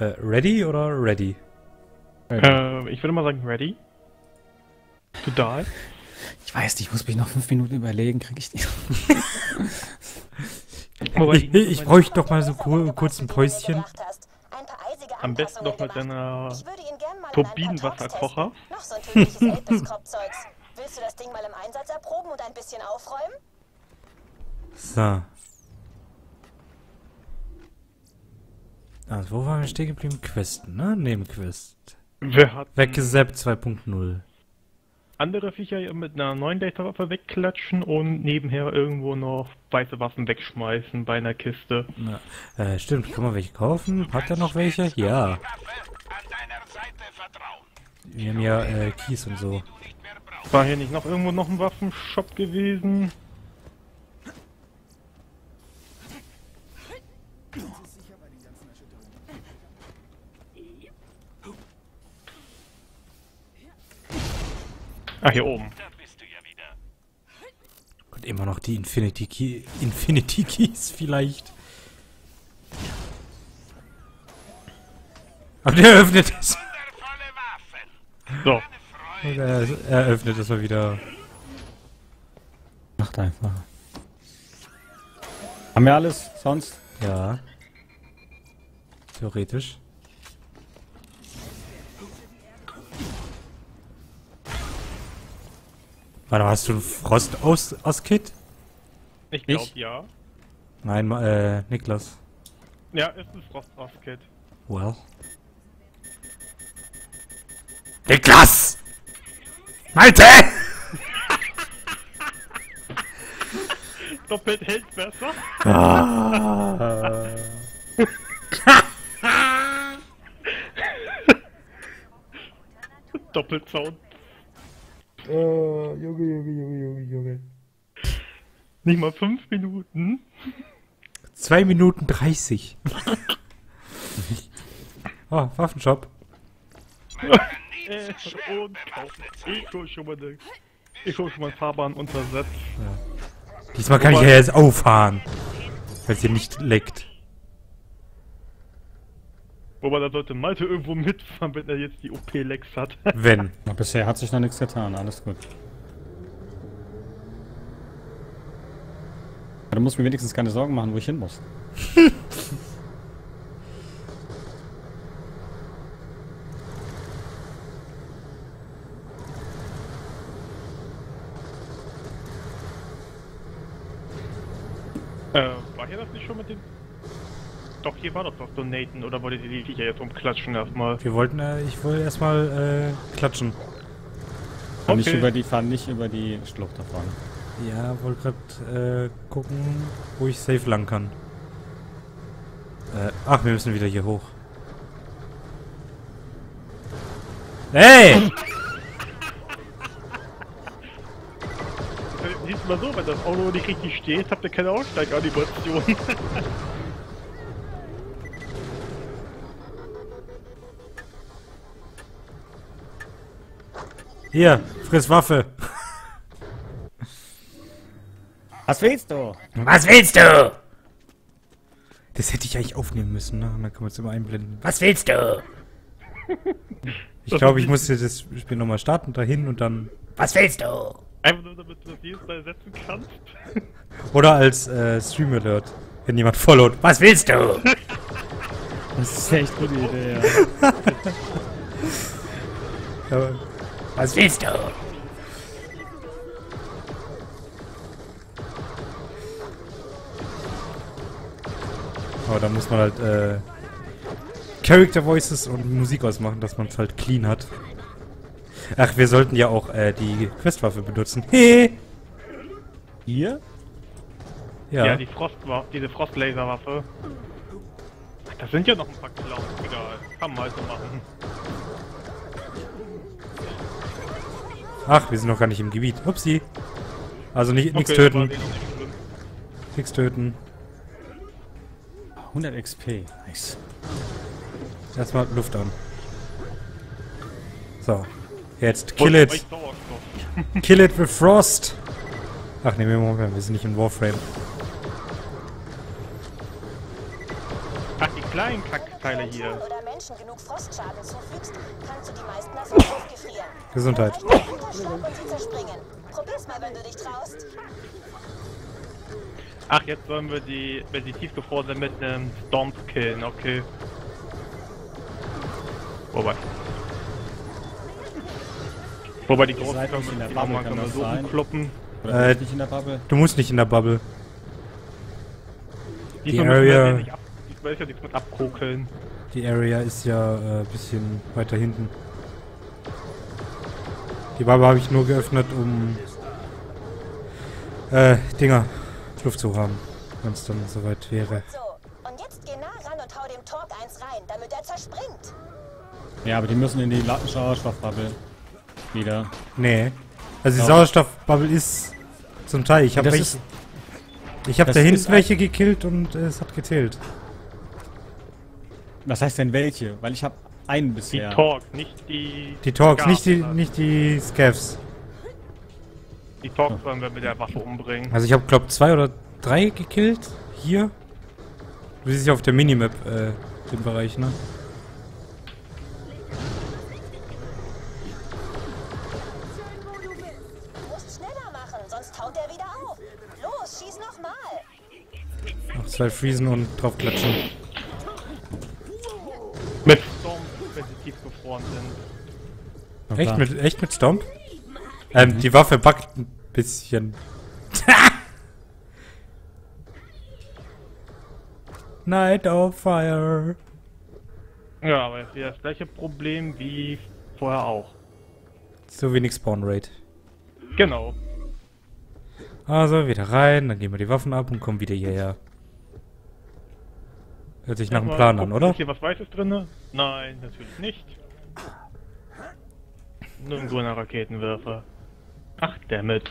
Äh, ready oder ready? Äh, ich würde mal sagen, ready. To die. Ich weiß nicht, ich muss mich noch fünf Minuten überlegen, krieg ich die. Ich, ich bräuchte doch mal so kur kurz ein Päuschen. Am besten doch mit deiner Turbinenwasserkocher. Turbinenwasserkocher. Noch so ein tödliches Elbis-Kropfzeugs. Willst du das Ding mal im Einsatz erproben und ein bisschen aufräumen? So. Also, wo waren wir stehen geblieben? Questen, ne? Nebenquest. Wer hat Weggesappt 2.0. andere Viecher mit einer neuen Laserwaffe wegklatschen und nebenher irgendwo noch weiße Waffen wegschmeißen bei einer Kiste? Na, äh, stimmt, kann man welche kaufen? Hat er noch welche? Ja. Wir haben ja äh, Keys und so. War hier nicht noch irgendwo noch ein Waffenshop gewesen? Ah, hier oben. Und immer noch die Infinity Key, Infinity Keys vielleicht. Aber der öffnet es. So. Er, er öffnet es mal wieder. Macht einfach. Haben wir alles sonst? Ja. Theoretisch. Warte, hast du ein Frost aus, aus Kit? Ich glaube ja. Nein, äh, Niklas. Ja, ist ein Frost-Kit. Well. Niklas! Malte! Doppelt hält besser. Ah. Doppelzaun. Oh, Junge, Junge, Junge, Junge, Junge. Nicht mal fünf Minuten. 2 Minuten 30. oh, Waffenshop. Äh, und hol schon mal ich hol schon mal Fahrbahn untersetzt. Diesmal kann ich ja jetzt auffahren. Weil es hier nicht leckt. Wobei da sollte Malte irgendwo mitfahren, wenn er jetzt die OP-Lex hat. Wenn. Na, bisher hat sich noch nichts getan, alles gut. Ja, Du musst mir wenigstens keine Sorgen machen, wo ich hin muss. äh, war hier das nicht schon mit den... Doch, hier war doch doch Donaten, oder wollt ihr die Viecher jetzt umklatschen erstmal? Wir wollten, äh, ich wollte erstmal äh, klatschen. Und Nicht Okay. über die fahren, nicht über die Schlucht da vorne. Ja, wollte gerade äh, gucken, wo ich safe lang kann. Äh, ach, wir müssen wieder hier hoch. Hey! Siehst du mal so, wenn das Auto nicht richtig steht, habt ihr keine Aussteiganimation. Hier, friss Waffe. Was willst du? Was willst du? Das hätte ich eigentlich aufnehmen müssen, ne? Und dann kann man es immer einblenden. Was willst du? Ich glaube, ich musste das Spiel nochmal starten, dahin und dann. Was willst du? Einfach nur, damit du das jedes Mal ersetzen kannst. Oder als äh, Stream Alert, wenn jemand followt. Was willst du? Das ist echt gute Idee, ja. Ja, Was willst du? Aber da muss man halt äh, Character Voices und Musik ausmachen, dass man es halt clean hat. Ach, wir sollten ja auch äh, die Questwaffe benutzen. Hey! Hier? Ja. Ja, die Frost diese Frostlaserwaffe. Ach, Das sind ja noch ein paar Clowns, egal. Kann man halt so machen. Ach, wir sind noch gar nicht im Gebiet. Upsi. Also nicht, nichts Okay, war töten. Nichts töten. 100 XP. Nice. Erstmal Luft an. So. Jetzt kill it. Kill it with Frost. Ach nee, Moment, wir sind nicht in Warframe. Ach, die kleinen Kackteile hier. Gesundheit. Zerspringen. Probier's mal, wenn du dich traust. Ach, jetzt sollen wir die, wenn sie tiefgefroren sind, mit einem Stomp killen, okay. Wobei. Wobei die großen seid nicht in der können wir Bubble, kann können wir das so sein? umkloppen. Oder Äh, nicht in der Bubble? Du musst nicht in der Bubble. Die müssen wir Area- ab, diesmal ist ja nichts mit abkokeln. Die Area ist ja ein äh, bisschen weiter hinten. Die Bubble habe ich nur geöffnet, um äh, Dinger, Luft zu haben, wenn es dann soweit wäre. So, und jetzt geh nah ran und hau dem Torque eins rein, damit er zerspringt. Ja, aber die müssen in die Sauerstoffbubble. Wieder. Nee. Also die. Sauerstoffbubble ist zum Teil. Ich habe welche. Ich habe da hinten welche gekillt und äh, es hat gezählt. Was heißt denn welche? Weil ich habe einen Die bisher. Talk, nicht die... Die Torques, nicht die, nicht die Scavs. Die Talk sollen wir mit der Waffe umbringen. Also ich habe glaube zwei oder drei gekillt. Hier. Du siehst ja auf der Minimap äh, den Bereich, ne? Noch zwei Friesen und draufklatschen. Mit Stomp, wenn sie tiefgefroren sind. Na Echt mit, echt mit Stomp? Ähm, die Waffe backt ein bisschen. Night of Fire. Ja, aber ist wieder das gleiche Problem wie vorher auch. So wenig Spawn Rate. Genau. Also wieder rein, dann gehen wir die Waffen ab und kommen wieder hierher. Hört sich nach einem Erstmal Plan an, gucken, oder? Ist hier was Weißes drinne? Nein, natürlich nicht. Nur ein grüner Raketenwerfer. Ach, damit.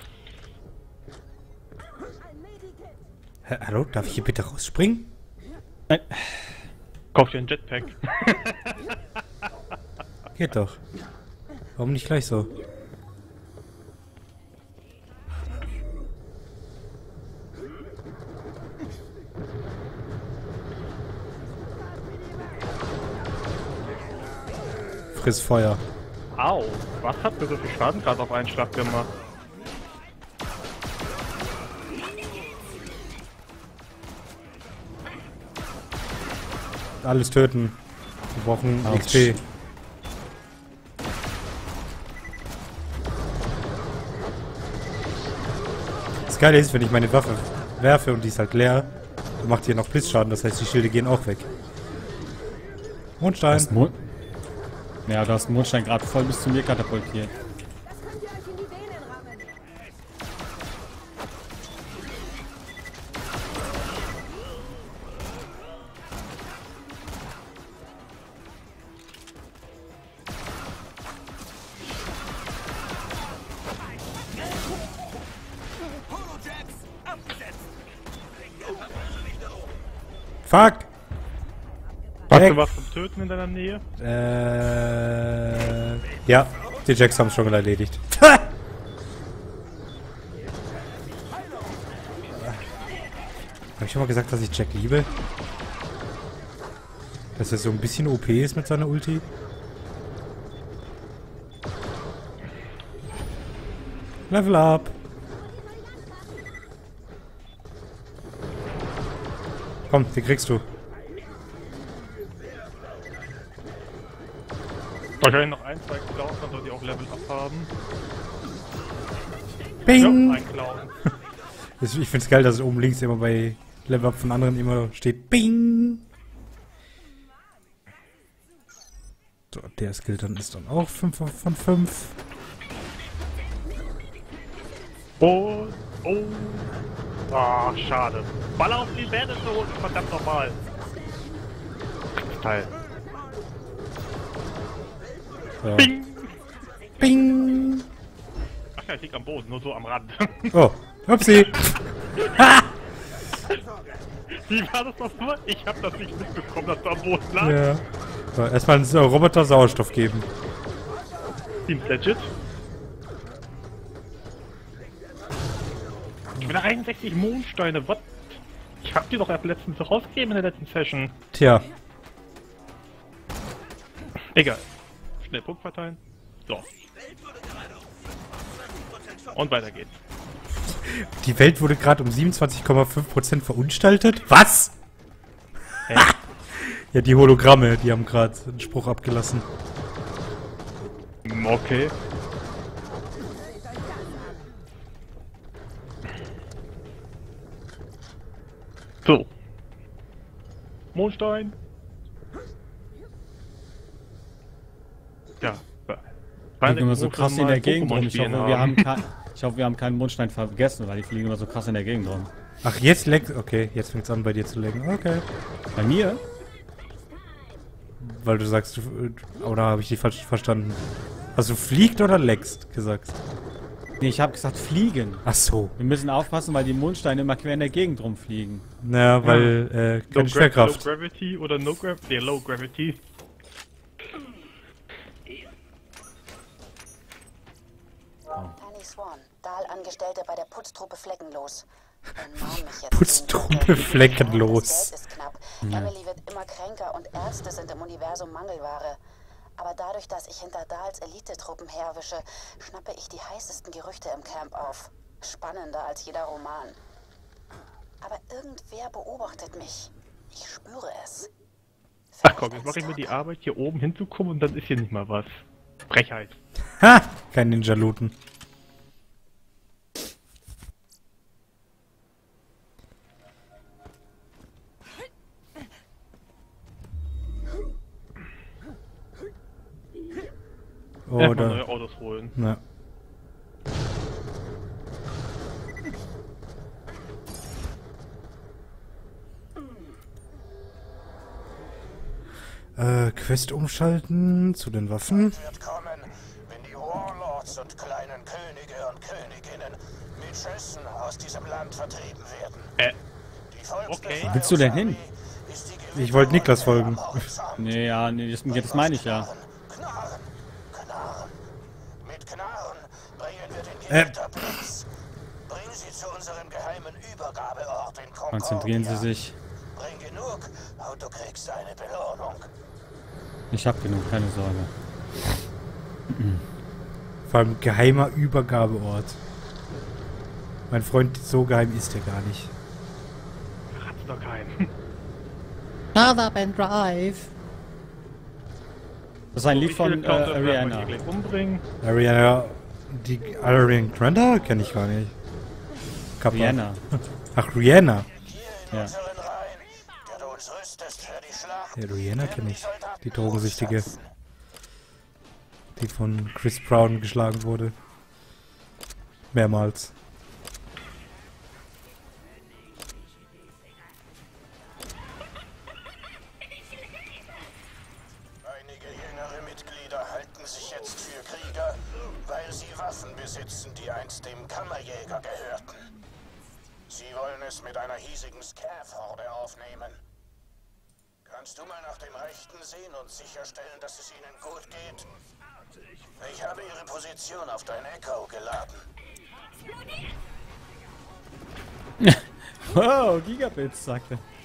Hä, hallo, darf ich hier bitte rausspringen? Nein. Kauf dir ein Jetpack. Geht doch. Warum nicht gleich so? Friss Feuer. Au, was hat mir so viel Schaden gerade auf einen Schlag gemacht? Alles töten. Wir brauchen. XP. Das Geile ist, wenn ich meine Waffe werfe und die ist halt leer, dann macht die noch Blitzschaden, das heißt die Schilde gehen auch weg. Mondstein. Ja, du hast den Mondstein gerade voll bis zu mir katapultiert. Das Hast du was zum Töten in deiner Nähe? Äh, ja, die Jacks haben es schon erledigt. Habe ich schon mal gesagt, dass ich Jack liebe? Dass er so ein bisschen OP ist mit seiner Ulti? Level up! Komm, die kriegst du. Wahrscheinlich noch ein, zwei Clowns, dann die auch Level up haben. Bing! Ja, ein Clown. Ich find's geil, dass es oben links immer bei Level Up von anderen immer steht Bing. So, der Skill dann ist dann auch 5 von 5. Oh, oh. Ah, schade. Ball auf die Bälle zu holen, verdammt nochmal. Teil. So. Bing! Bing! Ach ja, ich lieg am Boden, nur so am Rand. Oh, upsie. Wie war das nochmal? Ich hab das nicht mitbekommen, dass du am Boden lag. ja. So, erstmal einen Roboter Sauerstoff geben. Seems legit. Wieder 61 Mondsteine, what? Ich hab die doch erst letztens rausgegeben in der letzten Session. Tja. Egal. Schnell Punkt verteilen. So. Und weiter geht's. Die Welt wurde gerade um 27,5% verunstaltet? Was? Hä? Ja, die Hologramme, die haben gerade einen Spruch abgelassen. Hm, Okay. So. Mondstein. Ja. Fliegen immer so krass in der Gegend rum. Ich hoffe, wir haben, kein, ich hoffe, wir haben keinen Mondstein vergessen, weil die fliegen immer so krass in der Gegend rum. Ach, jetzt leckt... Okay, jetzt fängt's an bei dir zu lecken. Okay. Bei mir? Weil du sagst, du... äh, Oder habe ich dich falsch verstanden? Hast du fliegt oder leckst gesagt? Nee, ich habe gesagt fliegen. Ach so. Wir müssen aufpassen, weil die Mondsteine immer quer in der Gegend rumfliegen. Naja, weil, äh, Low, keine Schwerkraft. Low Gravity oder No Gravity? Nee, Low Gravity. Swan, Dahl-Angestellte bei der Putztruppe Fleckenlos. Putztruppe. Fleckenlos. Das Geld ist knapp. Emily wird immer kränker und Ärzte sind im Universum Mangelware. Aber dadurch, dass ich hinter Dahls Elitetruppen herwische, schnappe ich die heißesten Gerüchte im Camp auf. Spannender als jeder Roman. Aber irgendwer beobachtet mich. Ich spüre es. Ach komm, jetzt mache ich mir die Arbeit, hier oben hinzukommen und dann ist hier nicht mal was. Frechheit. Ha! Kein Ninja-Looten. Oh, Erstmal da. neue Autos holen. Na. Äh, Quest umschalten zu den Waffen. wird kommen, wenn die Warlords und kleinen Könige und Königinnen mit Schüssen aus diesem Land vertrieben werden. Äh, Die Volksbefreiungsarmee Wo willst du denn hin? Ich wollte Niklas folgen. Nee, ja, nee, das, das meine ich ja. Knarren, Knarren. Mit Knarren bringen wir den Äh. Gewitterblitz. Bring sie zu unserem geheimen Übergabeort in Concordia. Konzentrieren Sie sich. Bring genug und du kriegst eine Belohnung. Ich hab genug, keine Sorge. Vor allem geheimer Übergabeort. Mein Freund, so geheim ist er gar nicht. hat's doch keinen. Shut up and drive. Das ist ein Lied von äh, Ariana. Ariana, die Ariana Grande kenne ich gar nicht. Kappa. Rihanna. Ach, Rihanna. Ja. Ja, Rihanna kenne ich. Die Drogensüchtige. Die von Chris Brown geschlagen wurde. Mehrmals. Mit einer hiesigen Scav-Horde aufnehmen. Kannst du mal nach dem Rechten sehen und sicherstellen, dass es ihnen gut geht? Ich habe ihre Position auf dein Echo geladen. Wow, Gigabits, sagte. Hey,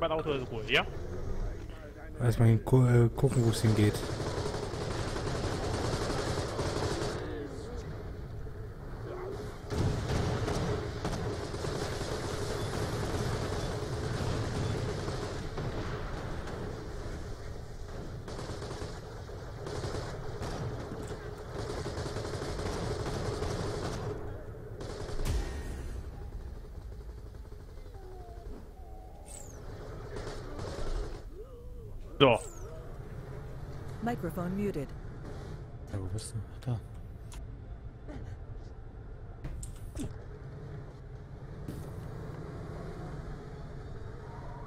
mein Auto in Ruhe, ja? Erstmal äh, gucken, wo es hingeht. So. Microphone muted. Ja, wo bist du? Ach, Da.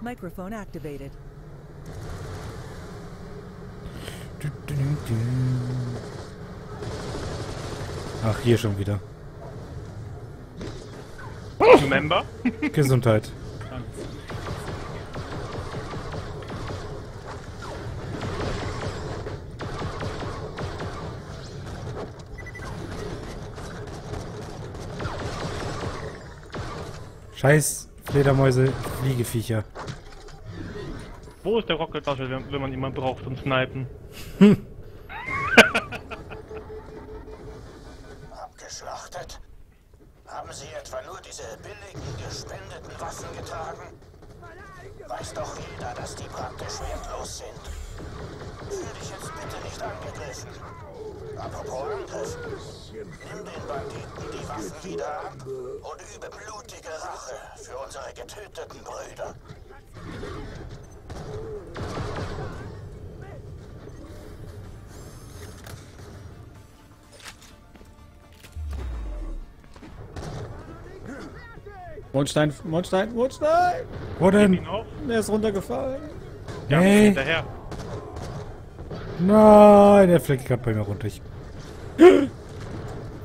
Microphone activated. Ach, hier schon wieder. Remember? Gesundheit. Scheiß Fledermäuse, Fliegeviecher. Wo ist der Rocket Launcher, wenn, wenn man jemanden braucht zum Snipen? Abgeschlachtet? Mondstein, Mondstein, Mondstein! Wo denn? Ihn auf? Der ist runtergefallen. Ja, Hey. hinterher. Nein, der fliegt gerade bei mir runter. Ich... Nein,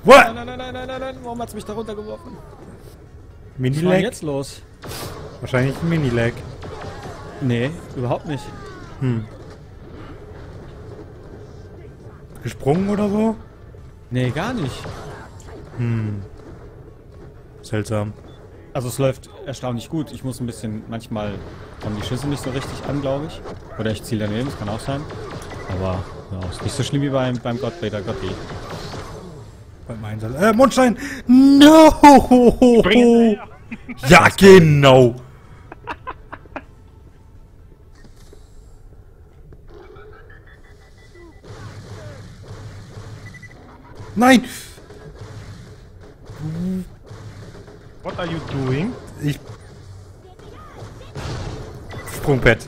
What? nein, nein, nein, nein, nein, nein. Warum hat's mich da runtergeworfen? Was war denn Mini-Lag? jetzt los? Wahrscheinlich ein Mini-Lag. Nee, überhaupt nicht. Hm. Gesprungen oder so? Nee, gar nicht. Hm. Seltsam. Also es läuft erstaunlich gut. Ich muss ein bisschen, manchmal kommen die Schüsse nicht so richtig an, glaube ich. Oder ich ziele daneben, das kann auch sein. Aber ja, ist nicht so schlimm wie beim, beim God E. Beim Einsatz. Äh, Mondstein! No! Ja, genau! Nein! What are you doing? Ich. Sprungpad.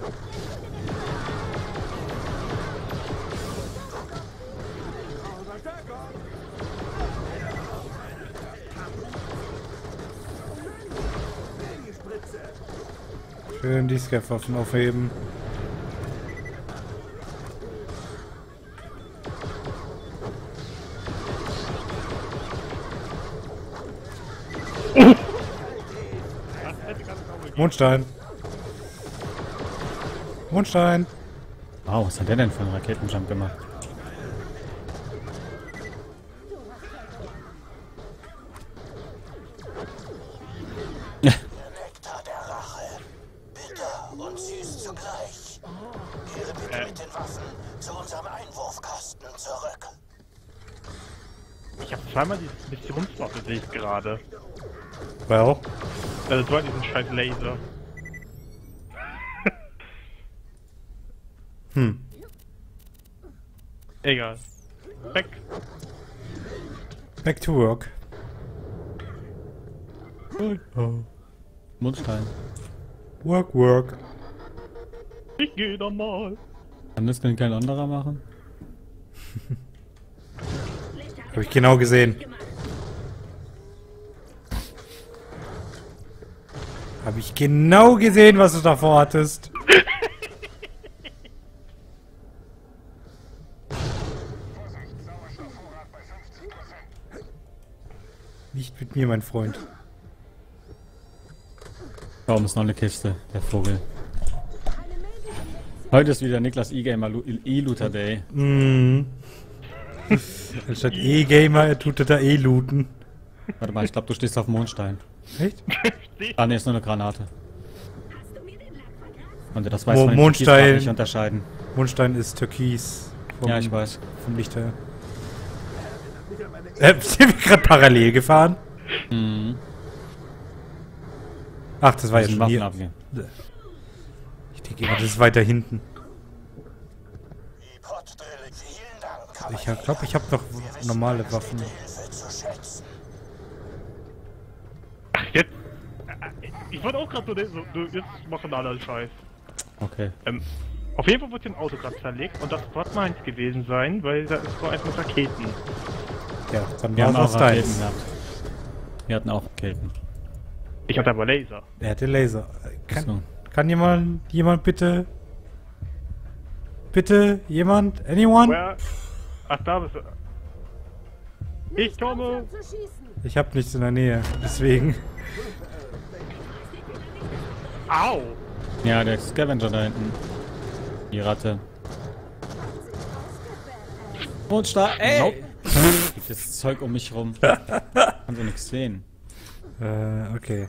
Schön die Scaff-Waffen aufheben. Mondstein. Mondstein. Wow, was hat der denn für einen Raketenjump gemacht? Nektar der Rache. Bitter und süß zugleich. Kehre bitte mit den Waffen zu unserem Einwurfkasten zurück. Ich habe zweimal die Missionswaffe, sehe ich gerade. Well. Also du hast diesen scheiß Laser. Hm. Egal. Weg. Back to work. Mondstein. Work, work. Ich geh da mal. Kann das denn kein anderer machen? Habe ich genau gesehen. Habe ich genau gesehen, was du davor hattest. Nicht mit mir, mein Freund. Warum ist noch eine Kiste, der Vogel. Heute ist wieder Niklas E-Gamer E-Looter Day. Mhm. Anstatt E-Gamer, er tut da E-Looten. Warte mal, ich glaube, du stehst auf dem Mondstein. Echt? Ah, ne, ist nur eine Granate. Und das weiß Mo- man in Mondstein. Nicht unterscheiden. Mondstein ist Türkis. Vom, Ja, ich weiß. Vom Licht her. Äh, sind wir gerade parallel gefahren? Mhm. Ach, das war ja Diesen schon hier. Waffenabwehr. Ich denke, das ist weiter hinten. Ich glaube, ich habe noch normale Waffen. Ach, jetzt. äh, Ich wollte auch gerade so, so, jetzt machen alle Scheiß. Okay. Ähm, auf jeden Fall wird hier ein Auto gerade zerlegt und das wird meins gewesen sein, weil da ist so eins mit Raketen. Ja, dann Wir haben auch Raketen deins. gehabt. Wir hatten auch Raketen. Ich hatte aber Laser. Er hatte Laser. Kann, So. kann jemand, jemand bitte... Bitte, jemand? Anyone? Where? Ach, da bist du. Ich komme! Ich habe nichts in der Nähe, deswegen. Au! Ja, der Scavenger da hinten. Die Ratte. Mondstein, ey! Gibt das Zeug um mich rum. Kann so nichts sehen. Äh, okay.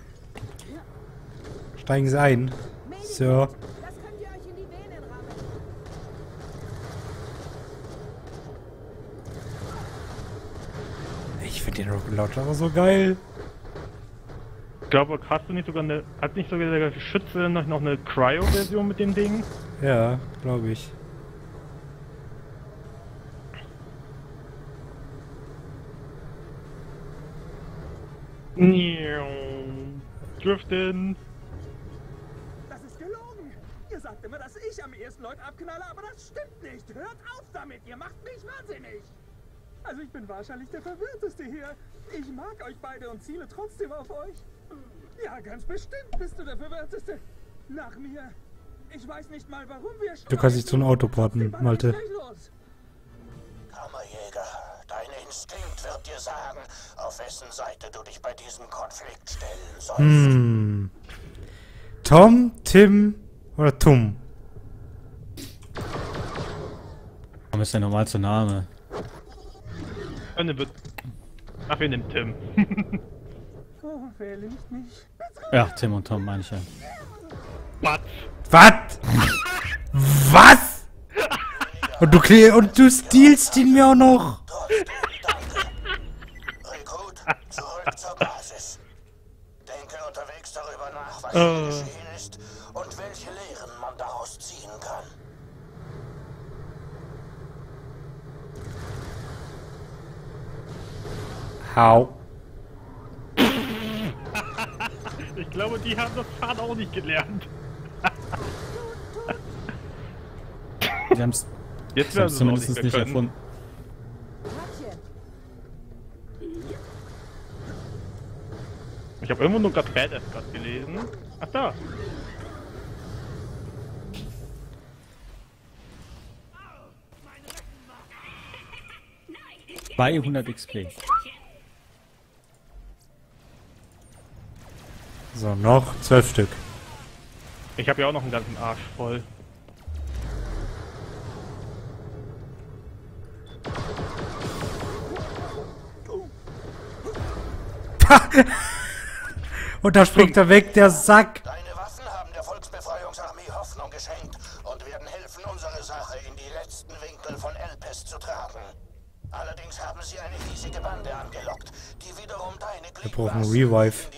Steigen Sie ein. Sir. Das könnt ihr euch in die Venen rammen. Ich finde den Rocket Launcher aber so geil. Ich glaube, hast du nicht sogar eine. Hat nicht sogar der Schütze noch, noch eine Cryo-Version mit dem Ding? Ja, glaube ich. Driften. Das ist gelogen. Ihr sagt immer, dass ich am ehesten Leute abknalle, aber das stimmt nicht. Hört auf damit, ihr macht mich wahnsinnig. Also ich bin wahrscheinlich der Verwirrteste hier. Ich mag euch beide und ziele trotzdem auf euch. Ja, ganz bestimmt bist du der Verwirrteste. Nach mir. Ich weiß nicht mal, warum wir... Du kannst dich zu einem Auto porten, Malte. Kammerjäger, dein Instinkt wird dir sagen, auf wessen Seite du dich bei diesem Konflikt stellen sollst. Hm. Tom, Tim oder Tum? Warum ist der normalste Name? Eine wird. Ach, wir nehmen Tim. Oh, wähle nicht mich. Ja, Tim und Tom meine ich ja. Was? Was? Was? Und du, und du stealst ihn mir auch noch. Trotzdem danke. Rekrut, zurück zur Basis. Denke unterwegs darüber nach, was hier geschehen ist und welche Lehren man daraus ziehen kann. Hau. Ich glaube, die haben das Fahren auch nicht gelernt. Die haben es Jetzt werden sie zumindest nicht, nicht erfunden. Ich habe irgendwo nur gerade Badass gerade gelesen. Ach da. 200 XP. So, noch zwölf Stück. Ich habe ja auch noch einen ganzen Arsch voll. Und da springt er weg, der Sack. Deine Waffen haben der Volksbefreiungsarmee Hoffnung geschenkt und werden helfen, unsere Sache in die letzten Winkel von Elpes zu tragen. Allerdings haben sie eine riesige Bande angelockt, die wiederum deine Wir brauchen Gliedmaßen Revive.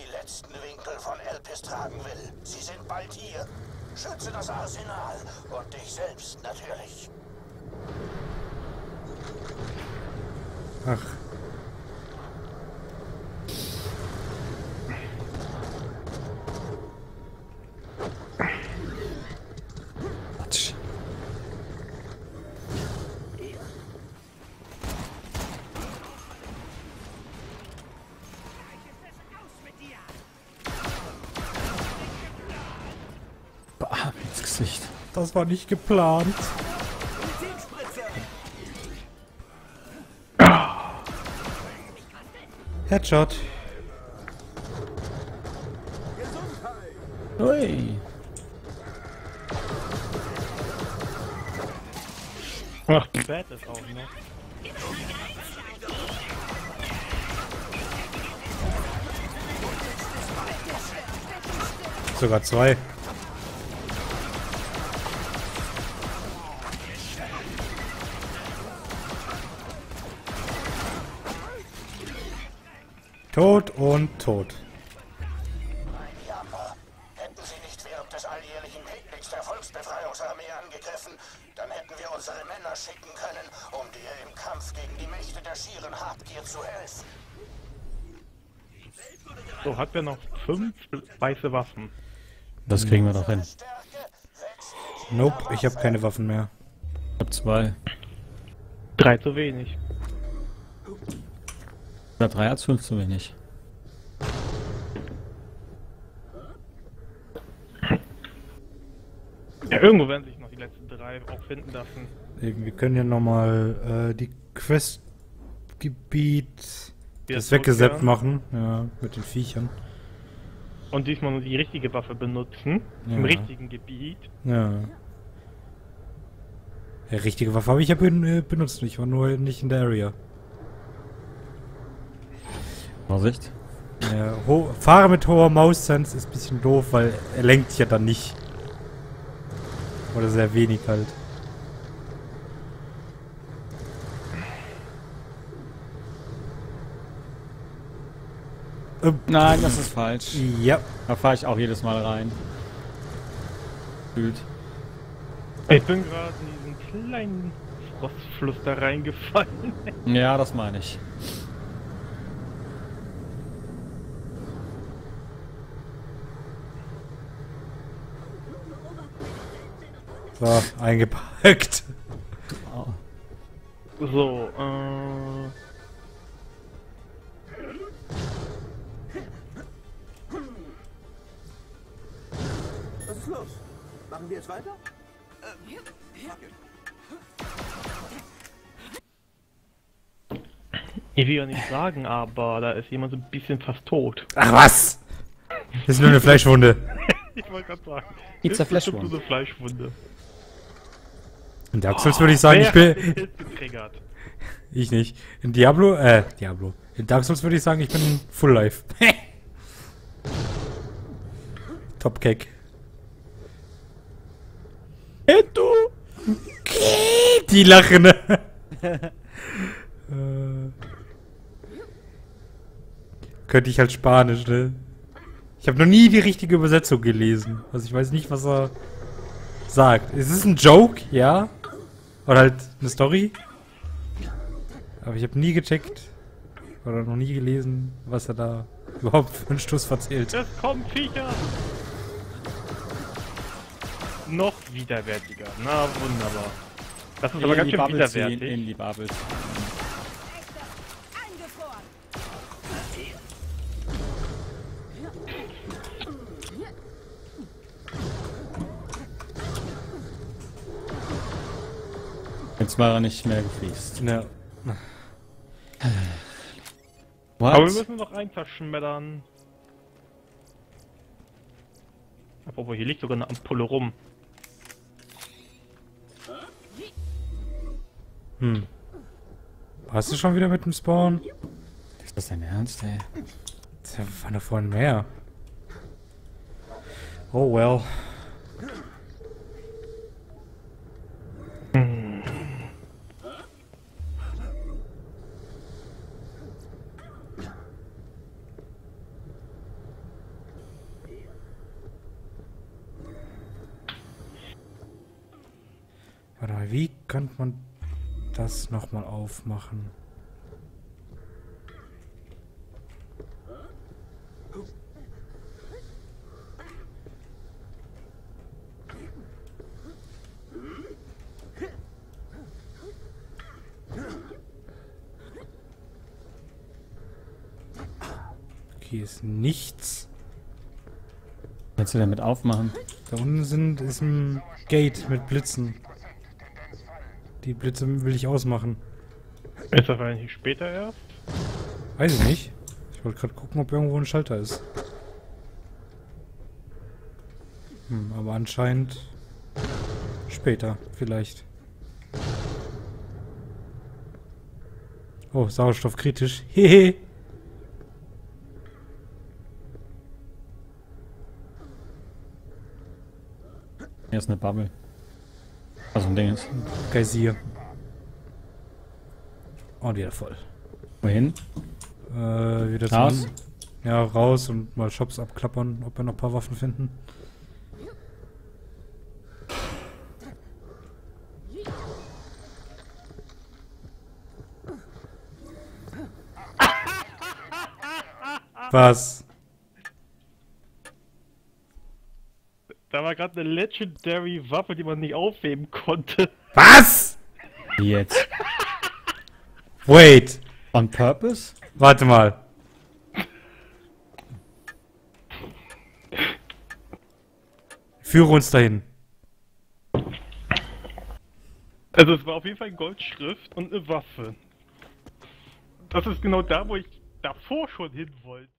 War nicht geplant. Headshot. Ui. Ach, Badass auch noch. Sogar zwei. Tot und tot. Jammer. Hätten sie nicht während des alljährlichen Picknicks der Volksbefreiungsarmee angegriffen, dann hätten wir unsere Männer schicken können, um dir im Kampf gegen die Mächte der schieren Habgier zu helfen. So, hat er noch fünf weiße Waffen. Das kriegen wir doch hin. Nope, ich habe keine Waffen mehr. Ich hab zwei. Drei zu wenig. Oder drei als fünf zu wenig. Ja, irgendwo werden sich noch die letzten drei auch finden lassen. Wir können ja nochmal äh, die Questgebiet das weggesäppt machen. Ja, mit den Viechern. Und diesmal nur die richtige Waffe benutzen. Ja. Im richtigen Gebiet. Ja. Ja, richtige Waffe habe ich ja ben äh, benutzt. Ich war nur nicht in der Area. Vorsicht. Ja, ho fahre mit hoher Mauszanz ist ein bisschen doof, weil er lenkt ja dann nicht. Oder sehr wenig halt. Nein, das ist falsch. Ja. Da fahre ich auch jedes Mal rein. Fühlt. Ich bin gerade in diesen kleinen Frostfluss da reingefallen. Ja, das meine ich. So, eingepackt. So, äh. Was ist los? Machen wir jetzt weiter? Ich will ja nicht sagen, aber da ist jemand so ein bisschen fast tot. Ach was! Das ist nur eine Fleischwunde. Ich wollte gerade sagen. It's a flesh nur wound. eine Fleischwunde. In Dark Souls würde ich sagen, ich bin. Ich nicht. In Diablo, äh, Diablo. In Dark Souls würde ich sagen, ich bin Full Life. Top Cake. du! Die lachen, ne? äh, könnte ich halt Spanisch, ne? Ich habe noch nie die richtige Übersetzung gelesen. Also ich weiß nicht, was er sagt. Ist es ein Joke? Ja. Oder halt eine Story? Aber ich habe nie gecheckt oder noch nie gelesen, was er da überhaupt für einen Stuss verzählt. Es kommen Viecher! Noch widerwärtiger. Na, wunderbar. Das ist aber ganz in schön widerwärtig. in die Bubble. Jetzt war er nicht mehr gefliest. Ja. Aber wir What? müssen noch einen zerschmettern. Obwohl, hier liegt sogar eine Ampulle rum. Hm. Hast du schon wieder mit dem Spawn? Ist das dein Ernst, ey? Das war da vorhin mehr. Oh well. Warte mal, wie könnte man das nochmal aufmachen? Okay, ist nichts. Willst du damit aufmachen? Da unten sind, ist ein Gate mit Blitzen. Die Blitze will ich ausmachen. Ist das eigentlich später erst? Weiß ich nicht. Ich wollte gerade gucken, ob irgendwo ein Schalter ist. Hm, aber anscheinend später, vielleicht. Oh, Sauerstoff kritisch. Hehe. Hier ist eine Bubble. Also ein Ding ist. Geysir. Und wieder voll. Wohin? Äh, wieder zum- Raus? Ja, raus und mal Shops abklappern, ob wir noch ein paar Waffen finden. Was? Da war gerade eine Legendary Waffe, die man nicht aufheben konnte. Was? Jetzt? Wait. On purpose? Warte mal. Führe uns dahin. Also es war auf jeden Fall Goldschrift und eine Waffe. Das ist genau da, wo ich davor schon hin wollte.